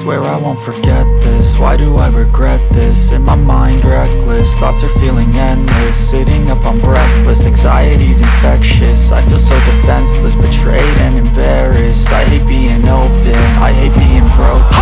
Swear I won't forget this, why do I regret this? In my mind reckless, thoughts are feeling endless. Sitting up, I'm breathless, anxiety's infectious. I feel so defenseless, betrayed and embarrassed. I hate being open, I hate being broken.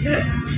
Yeah.